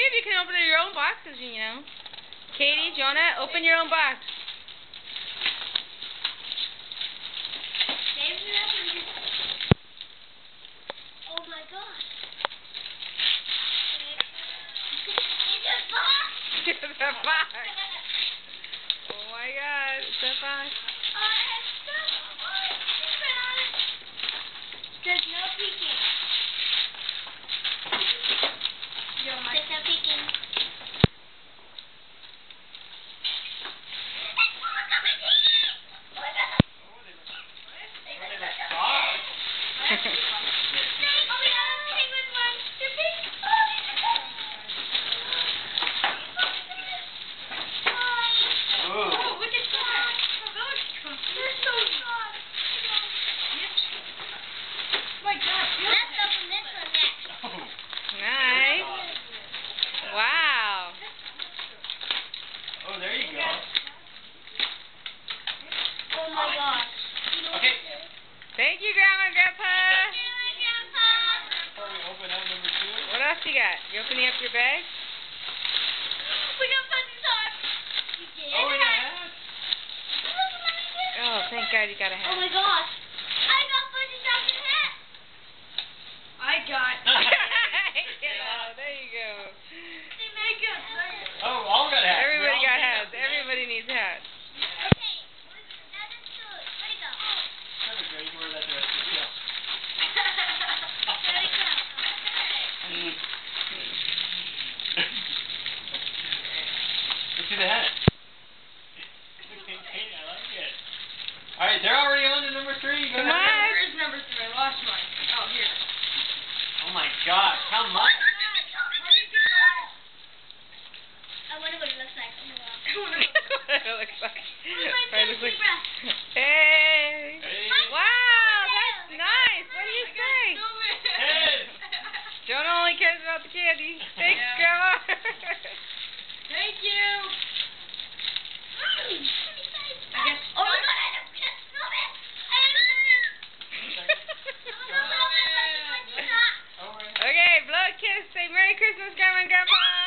you can open your own boxes, you know. Katie, Jonah, open your own box. Oh my gosh. It's a box. Oh my god, it's a box. There's no peeking. There's no peeking. Nice. Wow. Oh, there you go. Oh my gosh. Okay. Thank you, Grandma and Grandpa. Before we open up number two. What else you got? You opening up your bag? Oh, we got fuzzy socks. Oh, yeah. Oh, thank God you got a hat. Oh my gosh. I got fuzzy socks and a hat. I got. yeah, there you go. They make us. Oh, all got hats. Everybody We all got did hats. it. Everybody needs hats. Okay. Now let's do it. Where'd it go? Perfect, Joe. You can wear that the rest of the show. Where'd it go? Let's see the hat. Okay, Kate, I like it. All right, they're already on to number three. Go Come ahead. on. Where's number three? I lost mine. Oh, here. Oh my gosh, how much? I wonder what it looks like. Oh my what it looks like. my Right, it looks like- Hey. Hey. Wow, that's nice. What do you say? Hey. Jonah only cares about the candy. Thanks, Yeah. Grandma. Thank you. I guess. Oh my god, I have a snowman! I have a snowman! Right. okay, blow a kiss. Say Merry Christmas, Grandma and Grandpa.